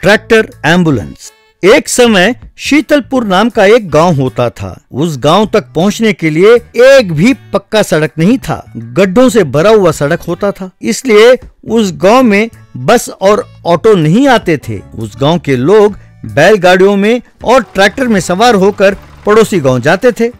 Tractor ambulance. एक समय शीतलपुर नाम का एक गाँव होता था। उस गाँव तक पहुँचने के लिए एक भी पक्का सड़क नहीं था। गड्ढों से भरा हुआ सड़क होता था। इसलिए उस गाँव में बस और ऑटो नहीं आते थे। उस गाँव के लोग बैलगाड़ियों में और ट्रैक्टर में सवार होकर पड़ोसी गाँव जाते थे।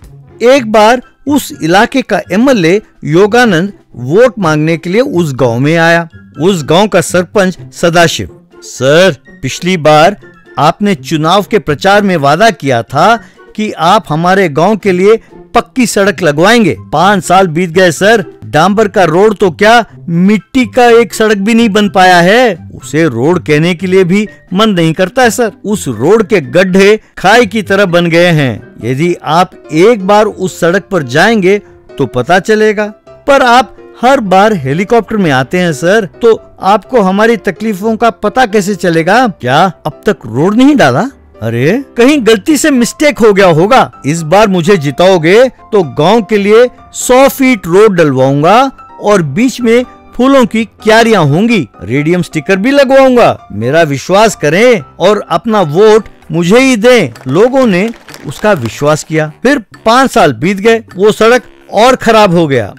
एक बार उस इलाके का एमएलए योगानंद वोट मांगने के लिए उस गाँव में आया। उस गाँव का सरपंच सदाशिव। सर, पिछली बार आपने चुनाव के प्रचार में वादा किया था कि आप हमारे गाँव के लिए पक्की सड़क लगवाएँगे। पाँच साल बीत गए, सर। डांबर का रोड तो क्या मिट्टी का एक सड़क भी नहीं बन पाया है? उसे रोड कहने के लिए भी मन नहीं करता है, सर। उस रोड के गड्ढे खाई की तरह बन गए हैं। यदि आप एक बार उस सड़क पर जाएँगे तो पता चलेगा। पर आप हर बार हेलीकॉप्टर में आते हैं, सर। तो आपको हमारी तकलीफों का पता कैसे चलेगा? क्या अब तक रोड नहीं डाला? अरे, कहीं गलती से मिस्टेक हो गया होगा। इस बार मुझे जिताओगे तो गाँव के लिए सौ फीट रोड डलवाऊँगा और बीच में फूलों की क्यारियाँ होंगी। रेडियम स्टिकर भी लगवाऊँगा। मेरा विश्वास करें और अपना वोट मुझे ही दें। लोगों ने उसका विश्वास किया। फिर पाँच साल बीत गए। वो सड़क और खराब हो गया।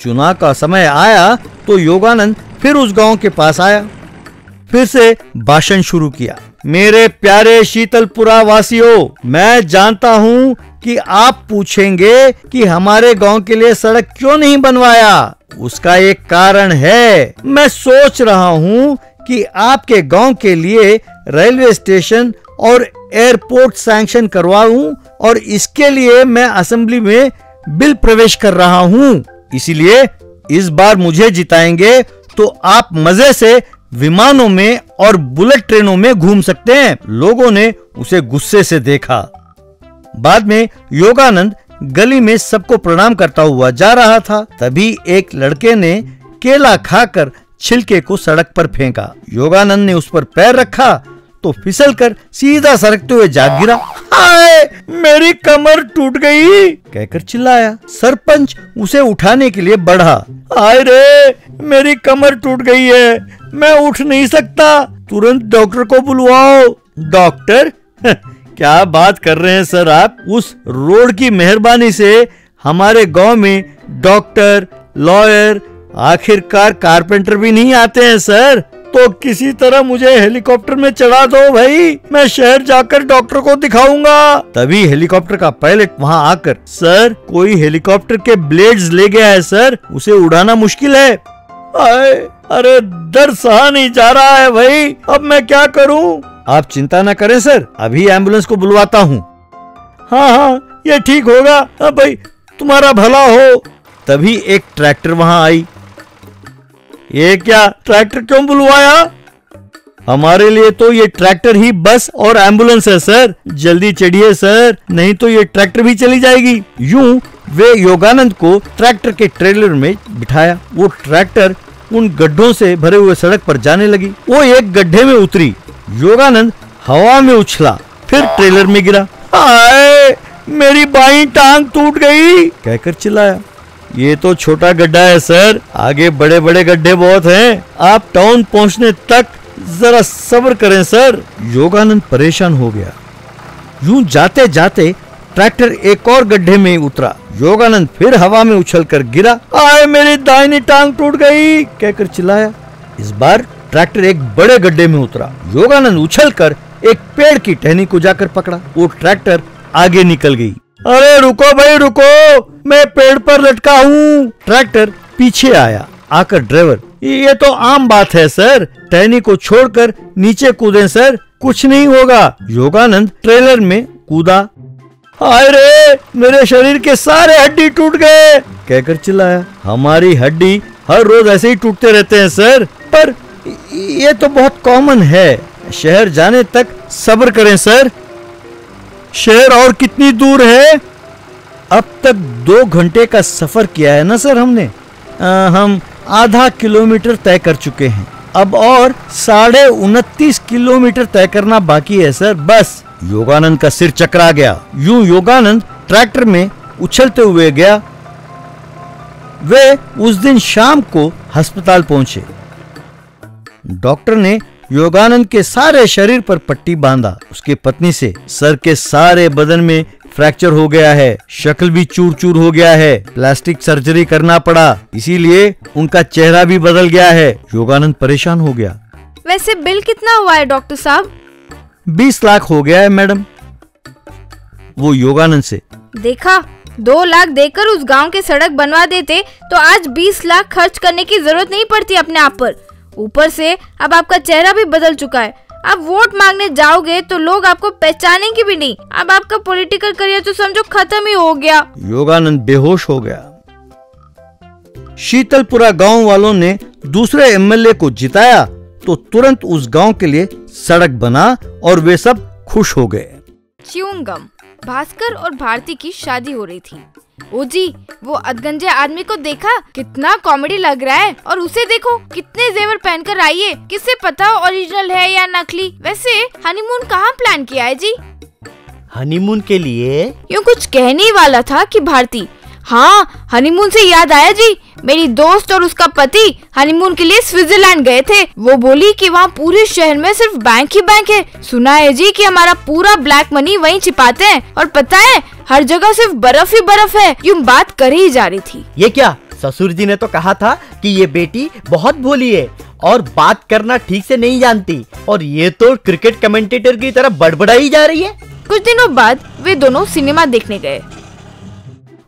चुनाव का समय आया तो योगानंद फिर उस गाँव के पास आया। फिर से भाषण शुरू किया। मेरे प्यारे शीतलपुरा वासियों, मैं जानता हूँ कि आप पूछेंगे कि हमारे गाँव के लिए सड़क क्यों नहीं बनवाया। उसका एक कारण है, मैं सोच रहा हूँ कि आपके गाँव के लिए रेलवे स्टेशन और एयरपोर्ट सैंक्शन करवाऊं और इसके लिए मैं असेंबली में बिल प्रवेश कर रहा हूँ। इसीलिए इस बार मुझे जिताएँगे तो आप मज़े से विमानों में और बुलेट ट्रेनों में घूम सकते हैं। लोगों ने उसे गुस्से से देखा। बाद में योगानंद गली में सबको प्रणाम करता हुआ जा रहा था। तभी एक लड़के ने केला खाकर छिलके को सड़क पर फेंका। योगानंद ने उस पर पैर रखा तो फिसल कर सीधा सरकते हुए जाग गिरा। हाय मेरी कमर टूट गई। कहकर चिल्लाया। सरपंच उसे उठाने के लिए बढ़ा। हाय रे, मेरी कमर टूट गई है, मैं उठ नहीं सकता। तुरंत डॉक्टर को बुलवाओ। डॉक्टर, क्या बात कर रहे हैं सर आप? उस रोड की मेहरबानी से हमारे गाँव में डॉक्टर, लॉयर, आखिरकार कारपेंटर भी नहीं आते हैं, सर। तो किसी तरह मुझे हेलीकॉप्टर में चढ़ा दो भाई। मैं शहर जाकर डॉक्टर को दिखाऊँगा। तभी हेलीकॉप्टर का पायलट वहाँ आकर सर कोई हेलीकॉप्टर के ब्लेड्स ले गया है सर। उसे उड़ाना मुश्किल है। आए, अरे दर्द सहा नहीं जा रहा है भाई। अब मैं क्या करूँ? आप चिंता न करें सर। अभी एंबुलेंस को बुलवाता हूँ। हाँ हाँ ये ठीक होगा। हाँ भाई तुम्हारा भला हो। तभी एक ट्रैक्टर वहाँ आई। ये क्या ट्रैक्टर क्यों बुलवाया? हमारे लिए तो ये ट्रैक्टर ही बस और एंबुलेंस है, सर। जल्दी चढ़िए, सर। नहीं तो ये ट्रैक्टर भी चली जाएगी। यूँ वे योगानंद को ट्रैक्टर के ट्रेलर में बिठाया। वो ट्रैक्टर उन गड्ढों से भरे हुए सड़क पर जाने लगी। वो एक गड्ढे में उतरी। योगानंद हवा में उछला। फिर ट्रेलर में गिरा। हाय मेरी बाई टांग टूट गई! कहकर चिल्लाया। ये तो छोटा गड्ढा है, सर। आगे बड़े बड़े गड्ढे बहुत हैं। आप टाउन पहुँचने तक जरा सब्र करें, सर। योगानंद परेशान हो गया। यूँ जाते जाते ट्रैक्टर एक और गड्ढे में उतरा। योगानंद फिर हवा में उछल कर गिरा। आए मेरी दाहिनी टांग टूट गई, कहकर चिल्लाया। इस बार ट्रैक्टर एक बड़े गड्ढे में उतरा। योगानंद उछल कर एक पेड़ की टहनी को जाकर पकड़ा। वो ट्रैक्टर आगे निकल गई। अरे रुको भाई, रुको। मैं पेड़ पर लटका हूँ। ट्रैक्टर पीछे आया। आकर ड्राइवर, ये तो आम बात है, सर। टहनी को छोड़कर नीचे कूदें, सर। कुछ नहीं होगा। योगानंद ट्रेलर में कूदा। हाय रे, मेरे शरीर के सारे हड्डी टूट गए। कहकर चिल्लाया, हमारी हड्डी हर रोज ऐसे ही टूटते रहते हैं, सर। पर ये तो बहुत कॉमन है। शहर जाने तक सब्र करें, सर। शहर और कितनी दूर है? अब तक दो घंटे का सफ़र किया है ना सर हमने? आ, हम आधा किलोमीटर तय कर चुके हैं। अब और साढ़े उनतीस किलोमीटर तय करना बाकी है सर बस। योगानंद का सिर चकरा गया। यूँ योगानंद ट्रैक्टर में उछलते हुए गया। वे उस दिन शाम को अस्पताल पहुँचे। डॉक्टर ने योगानंद के सारे शरीर पर पट्टी बांधा। उसकी पत्नी से सर के सारे बदन में फ्रैक्चर हो गया है। शक्ल भी चूर चूर हो गया है। प्लास्टिक सर्जरी करना पड़ा। इसीलिए उनका चेहरा भी बदल गया है। योगानंद परेशान हो गया। वैसे बिल कितना हुआ है डॉक्टर साहब? बीस लाख हो गया है मैडम। वो योगानंद से देखा? दो लाख देकर उस गाँव के सड़क बनवा देते तो आज बीस लाख खर्च करने की ज़रूरत नहीं पड़ती अपने आप पर। ऊपर से अब आपका चेहरा भी बदल चुका है। अब वोट मांगने जाओगे तो लोग आपको पहचानेंगे भी नहीं। अब आपका पॉलिटिकल करियर तो समझो खत्म ही हो गया। योगानंद बेहोश हो गया। शीतलपुरा गाँव वालों ने दूसरे एमएलए को जिताया तो तुरंत उस गाँव के लिए सड़क बना और वे सब खुश हो गए। च्यूंगम भास्कर और भारती की शादी हो रही थी। ओ जी वो अधगंजे आदमी को देखा? कितना कॉमेडी लग रहा है। और उसे देखो कितने जेवर पहन कर आई है। किससे पता ओरिजिनल है या नकली। वैसे हनीमून कहाँ प्लान किया है जी? हनीमून के लिए यूँ कुछ कहने वाला था कि भारती हाँ हनीमून से याद आया जी। मेरी दोस्त और उसका पति हनीमून के लिए स्विट्जरलैंड गए थे। वो बोली कि वहाँ पूरे शहर में सिर्फ़ बैंक ही बैंक है। सुना है जी कि हमारा पूरा ब्लैक मनी वहीं छिपाते हैं। और पता है हर जगह सिर्फ़ बर्फ़ ही बर्फ़ है। यूँ बात कर ही जा रही थी। ये क्या? ससुर जी ने तो कहा था कि ये बेटी बहुत भोली है और बात करना ठीक से नहीं जानती। और ये तो क्रिकेट कमेंटेटर की तरह बड़बड़ाई जा रही है। कुछ दिनों बाद वे दोनों सिनेमा देखने गए।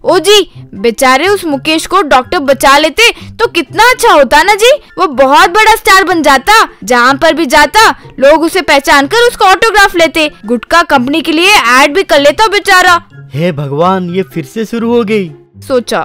ओ जी बेचारे उस मुकेश को डॉक्टर बचा लेते तो कितना अच्छा होता ना जी? वो बहुत बड़ा स्टार बन जाता जहाँ पर भी जाता लोग उसे पहचान कर उसका ऑटोग्राफ लेते। गुटका कंपनी के लिए एड भी कर लेता बेचारा। हे भगवान ये फिर से शुरू हो गई। सोचा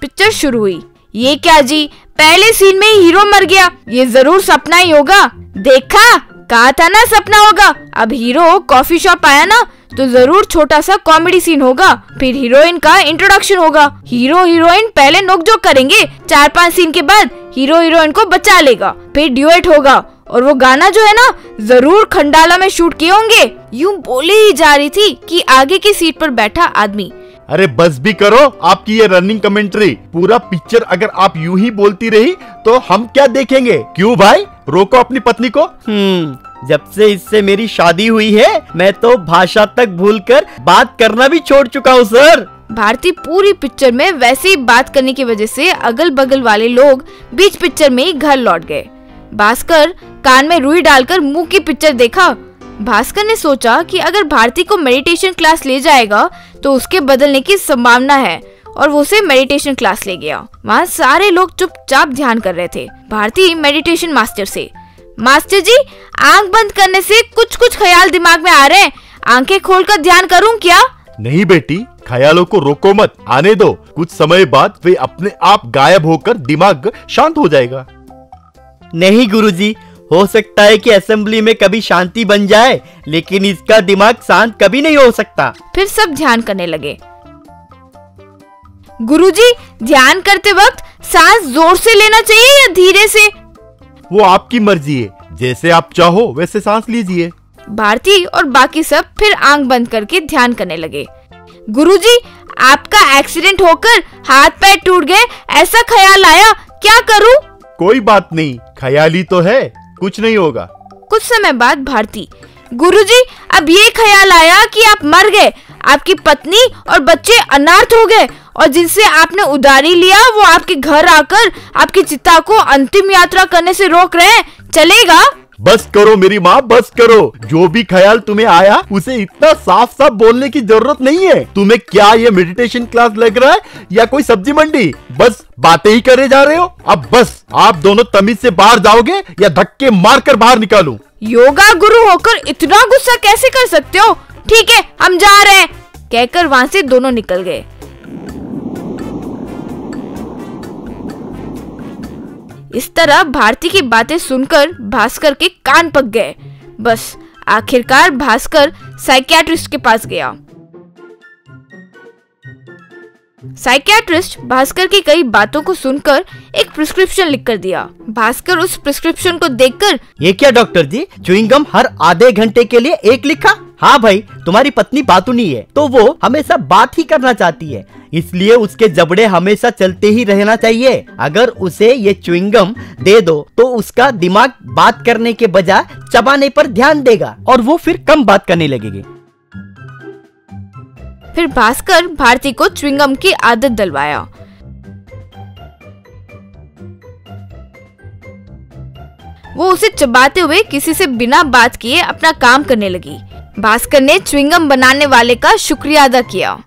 पिक्चर शुरू हुई। ये क्या जी पहले सीन में ही हीरो मर गया। ये ज़रूर सपना ही होगा। देखा कहा था ना सपना होगा। अब हीरो कॉफ़ी शॉप आया ना तो ज़रूर छोटा सा कॉमेडी सीन होगा। फिर हीरोइन का इंट्रोडक्शन होगा। हीरो हीरोइन पहले नोकझोंक करेंगे। चार पाँच सीन के बाद हीरो हीरोइन को बचा लेगा। फिर ड्यूएट होगा। और वो गाना जो है ना ज़रूर खंडाला में शूट किए होंगे। यूँ बोले ही जा रही थी कि आगे की सीट पर बैठा आदमी। अरे बस भी करो आपकी ये रनिंग कमेंट्री पूरा पिक्चर अगर आप यूँ ही बोलती रही तो हम क्या देखेंगे? क्यों भाई? रोको अपनी पत्नी को। हम्म जब से इससे मेरी शादी हुई है, मैं तो भाषा तक भूलकर बात करना भी छोड़ चुका हूँ, सर। भारती, पूरी पिक्चर में वैसे ही बात करने की वजह से अगल बगल वाले लोग बीच पिक्चर में ही घर लौट गए। भास्कर, कान में रुई डालकर मुँह की पिक्चर देखा। भास्कर ने सोचा कि अगर भारती को मेडिटेशन क्लास ले जाएगा तो उसके बदलने की संभावना है, और वो उसे मेडिटेशन क्लास ले गया। वहाँ सारे लोग चुपचाप ध्यान कर रहे थे। भारती मेडिटेशन मास्टर से। मास्टर जी आँख बंद करने से कुछ कुछ ख्याल दिमाग में आ रहे हैं। आँखें खोलकर ध्यान करूँ क्या? नहीं बेटी ख्यालों को रोको मत आने दो। कुछ समय बाद वे अपने आप गायब होकर दिमाग शांत हो जाएगा। नहीं गुरुजी हो सकता है कि असेंबली में कभी शांति बन जाए लेकिन इसका दिमाग शांत कभी नहीं हो सकता। फिर सब ध्यान करने लगे। गुरुजी ध्यान करते वक्त सांस ज़ोर से लेना चाहिए या धीरे से? वो आपकी मर्ज़ी है। जैसे आप चाहो वैसे सांस लीजिए। भारती और बाकी सब फिर आँख बंद करके ध्यान करने लगे। गुरुजी आपका एक्सीडेंट होकर हाथ पैर टूट गए ऐसा ख्याल आया? क्या करूँ? कोई बात नहीं ख्याली तो है कुछ नहीं होगा। कुछ समय बाद भारती गुरुजी अब ये ख्याल आया कि आप मर गए। आपकी पत्नी और बच्चे अनाथ हो गए। और जिनसे आपने उधारी लिया वो आपके घर आकर आपकी चिता को अंतिम यात्रा करने से रोक रहे हैं। चलेगा? बस करो मेरी माँ बस करो। जो भी ख्याल तुम्हें आया उसे इतना साफ़ साफ़ बोलने की ज़रूरत नहीं है। तुम्हें क्या ये मेडिटेशन क्लास लग रहा है या कोई सब्ज़ी मंडी? बस बातें ही करे जा रहे हो। अब बस आप दोनों तमीज से बाहर जाओगे या धक्के मार कर बाहर निकालू? योगा गुरु होकर इतना गुस्सा कैसे कर सकते हो? ठीक है हम जा रहे हैं। कहकर वहाँ से दोनों निकल गए। इस तरह भारती की बातें सुनकर भास्कर के कान पक गए। बस, आखिरकार भास्कर साइकियाट्रिस्ट के पास गया। साइकियाट्रिस्ट भास्कर की कई बातों को सुनकर एक प्रिस्क्रिप्शन लिख कर दिया। भास्कर उस प्रिस्क्रिप्शन को देखकर, ये क्या, डॉक्टर जी? च्युइंगम हर आधे घंटे के लिए एक लिखा? हाँ भाई, तुम्हारी पत्नी बातुनी है तो वो हमेशा बात ही करना चाहती है। इसलिए उसके जबड़े हमेशा चलते ही रहना चाहिए। अगर उसे ये च्युइंगम दे दो तो उसका दिमाग बात करने के बजाय चबाने पर ध्यान देगा, और वो फिर कम बात करने लगेगी। फिर भास्कर भारती को च्विंगम की आदत दलवाया। वो उसे चबाते हुए किसी से बिना बात किए अपना काम करने लगी। भास्कर ने च्विंगम बनाने वाले का शुक्रिया अदा किया।